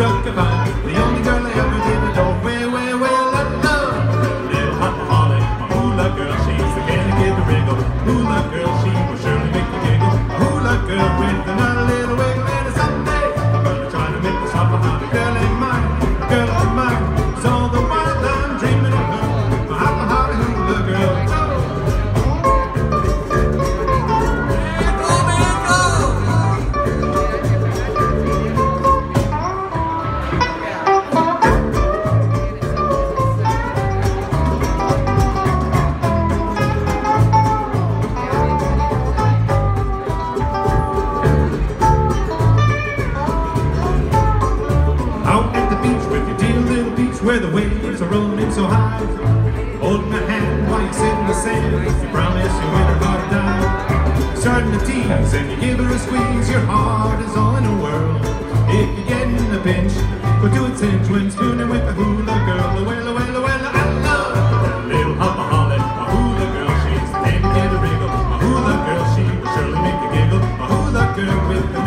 drunk about. The only girl I ever did it all. Way, way, way, let go Little alcoholic, my hula girl? She's the candy kid to wriggle. Hula girl, she will surely make you giggle. Hula girl with another little wiggle And a Sunday? I'm gonna try to make this up behind a girl where the waves are rolling so high. Hold my hand while you sit in the sand. You promise you ain't hard to die. Starting to tease and you give her a squeeze. Your heart is all in the world. If you get in a pinch, but do it since when spooning with a hula girl. The well, well, well, I that little hopaholic. A hula girl, she's ten get a wriggle. A hula girl, she will surely make you giggle. A hula girl with